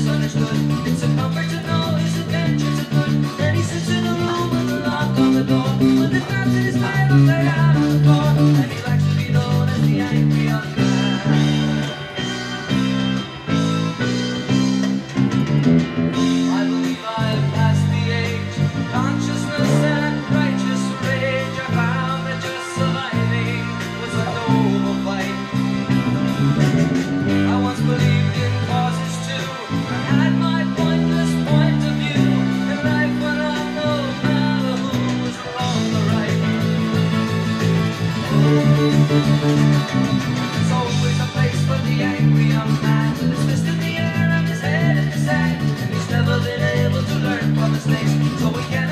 eso no estoy. so we can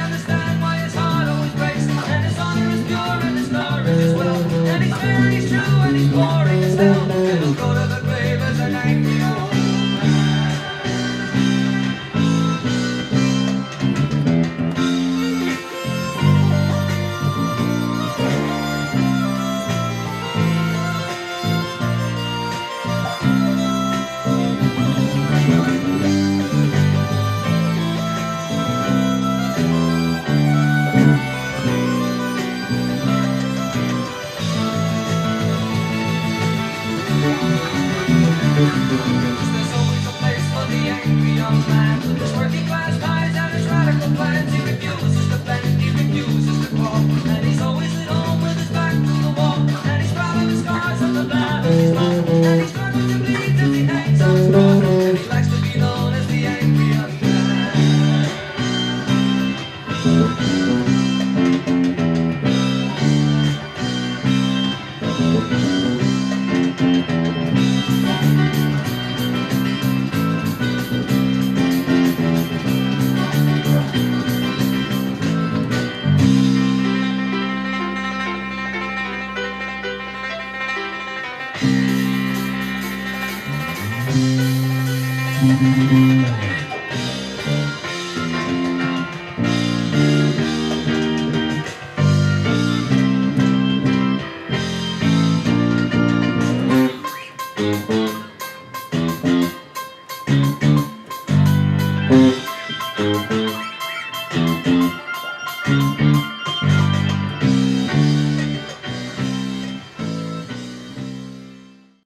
Música